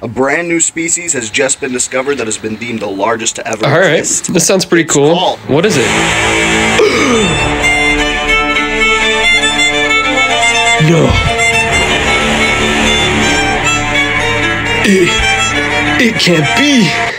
A brand new species has just been discovered that has been deemed the largest to ever All right, exist. this sounds pretty It's cool. called- What is it? No. It, it can't be.